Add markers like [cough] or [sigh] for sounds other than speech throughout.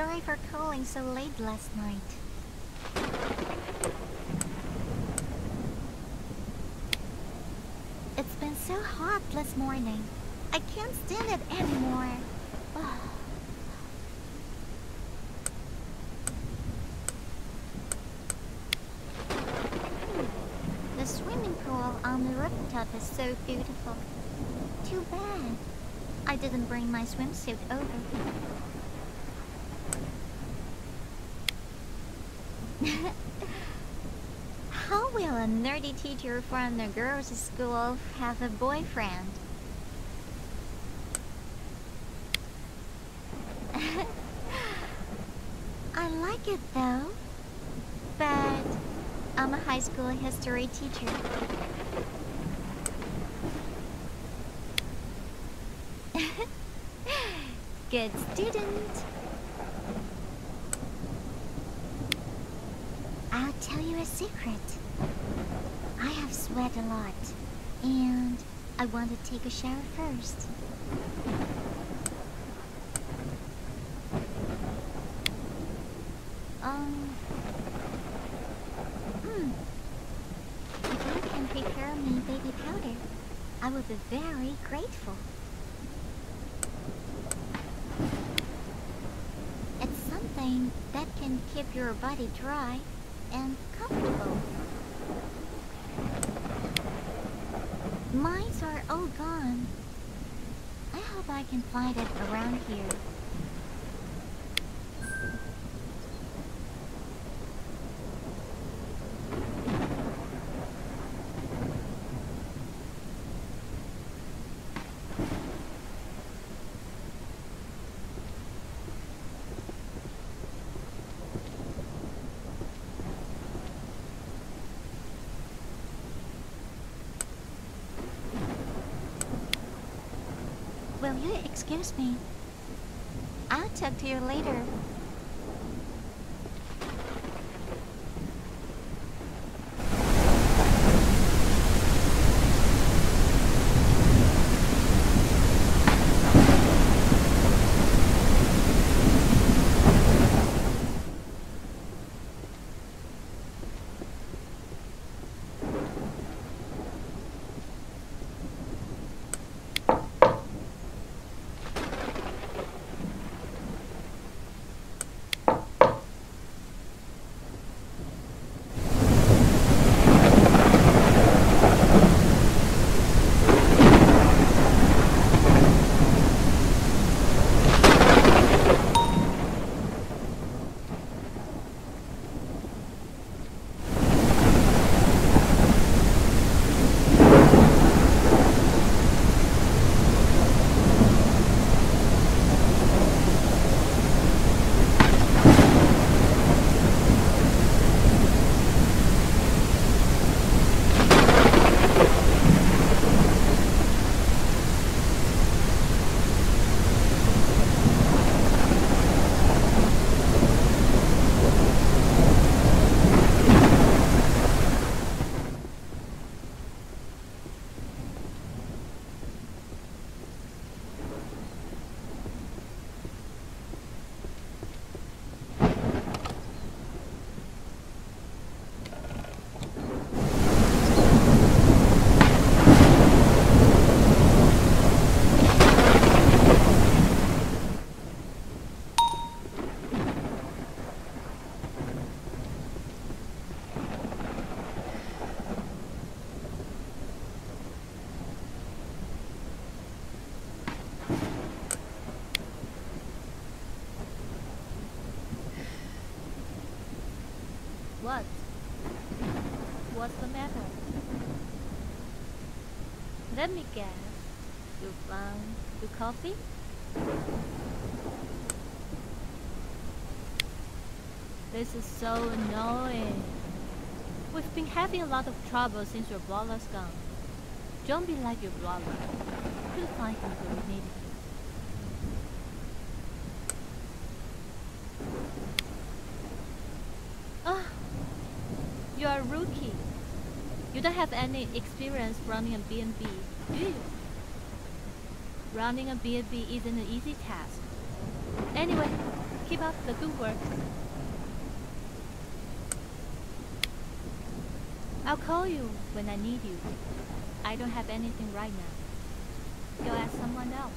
sorry for calling so late last night. It's been so hot this morning. I can't stand it anymore. [sighs] the swimming pool on the rooftop is so beautiful. Too bad. I didn't bring my swimsuit over. How will a nerdy teacher from the girls' school have a boyfriend? [laughs] I like it though, but I'm a high school history teacher. [laughs] Good student. I'll tell you a secret. I have sweat a lot, and I want to take a shower first. Um. Hmm. If you can prepare me baby powder, I will be very grateful. It's something that can keep your body dry and comfortable. Mines are all gone. I hope I can find it around here. Will you excuse me? I'll talk to you later. What? What's the matter? Let me guess. You found the coffee? This is so annoying. We've been having a lot of trouble since your brother's gone. Don't be like your brother. You'll find him when need him. Ah, you're a rookie. You don't have any experience running a B&B, do you? Running a B&B isn't an easy task. Anyway, keep up the good work. I'll call you when I need you. I don't have anything right now. Go ask someone else.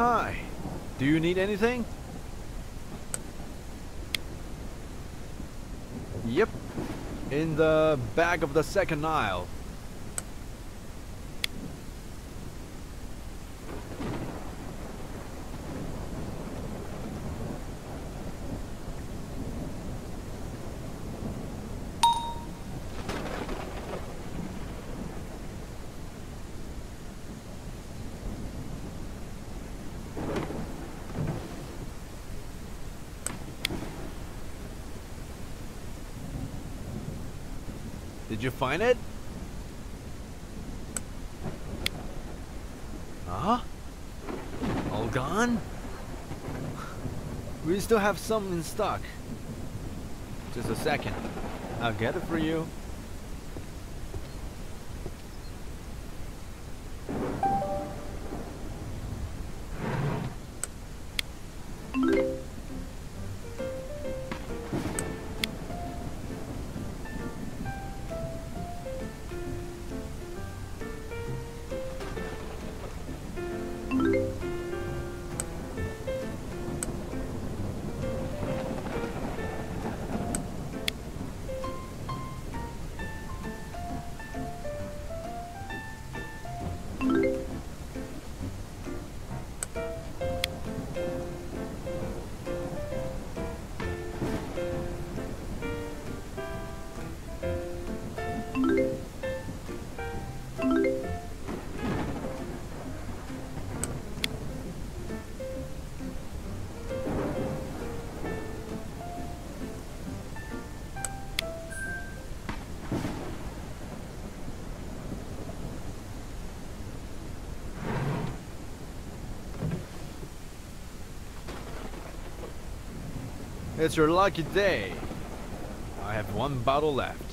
Hi. Do you need anything? Yep. In the back of the second aisle. Did you find it? Huh? All gone? We still have some in stock. Just a second. I'll get it for you. It's your lucky day. I have one bottle left.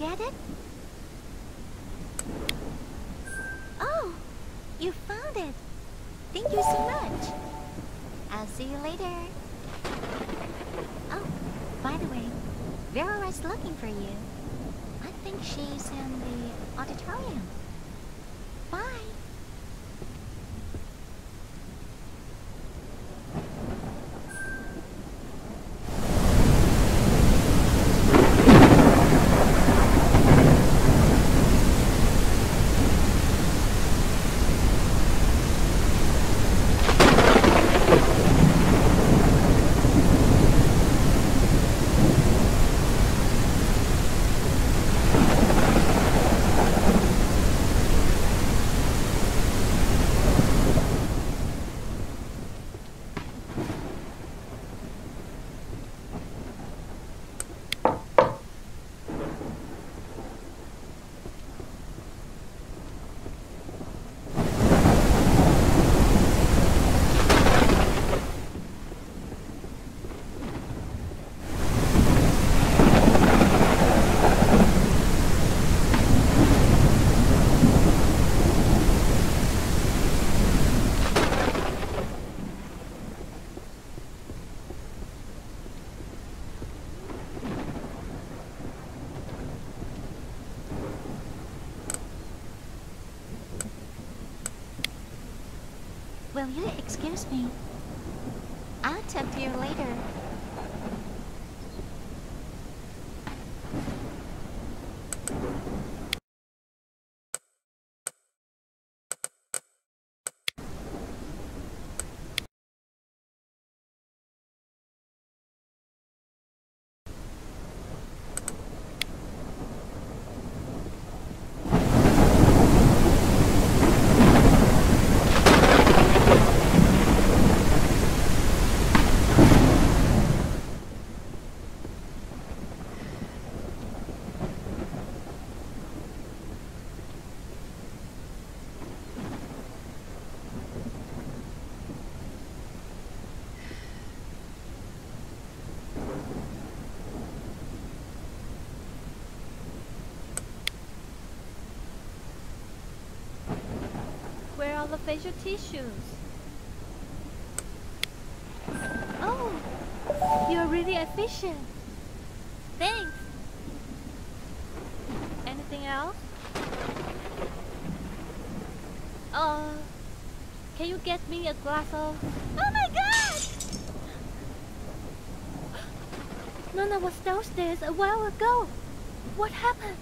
Get it? Oh, you found it. Thank you so much. I'll see you later. Oh, by the way, Vera is looking for you. I think she's in the auditorium. Will you excuse me? I'll talk to you later. Where are the facial tissues? Oh, you're really efficient. Thanks. Anything else? Uh, can you get me a glass of? Oh my god! Nona was downstairs a while ago. What happened?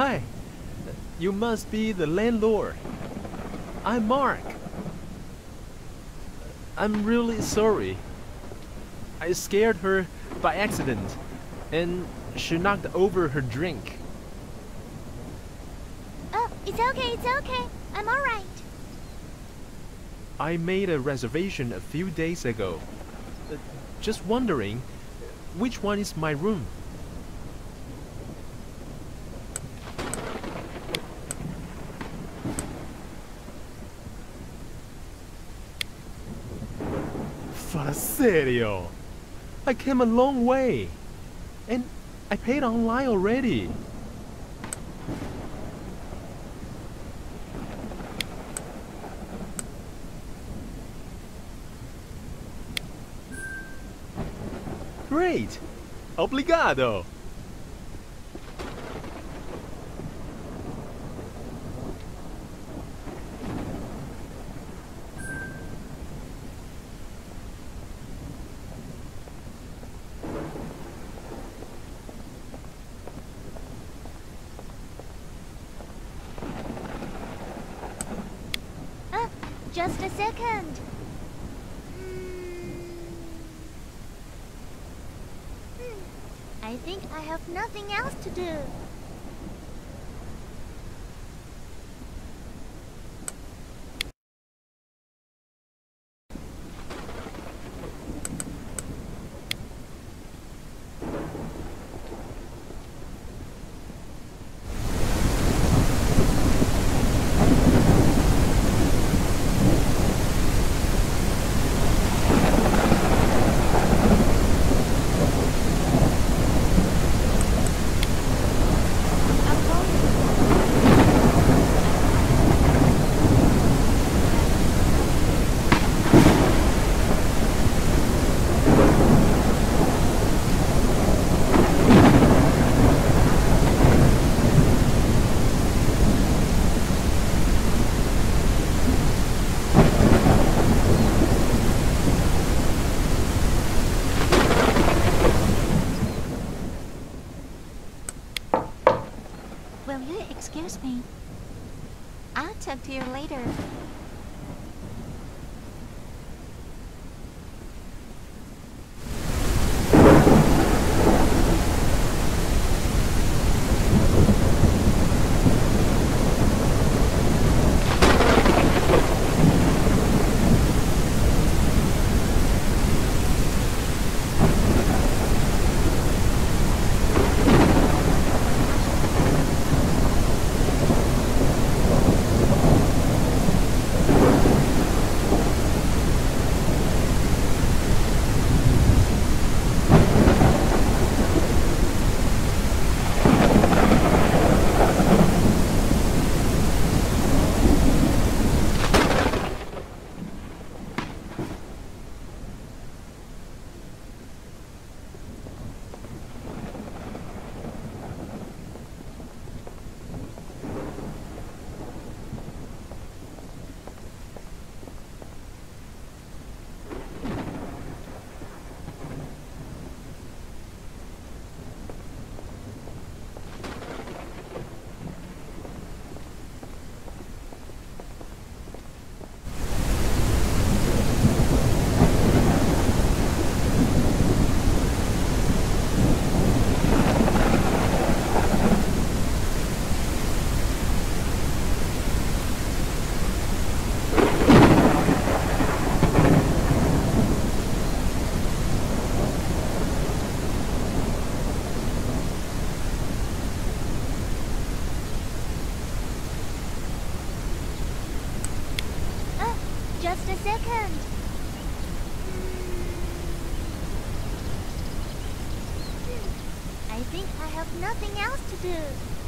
Hi. You must be the landlord. I'm Mark. I'm really sorry. I scared her by accident and she knocked over her drink. Oh, it's okay, it's okay. I'm alright. I made a reservation a few days ago. Just wondering, which one is my room? Serio! I came a long way. And I paid online already. Great! Obrigado! Just a second. Hmm. Hmm. I I think I have nothing else to do. I'm going. Will you me? I'll talk to you later. Ah, just a second. Hmm, I think I have nothing else to do.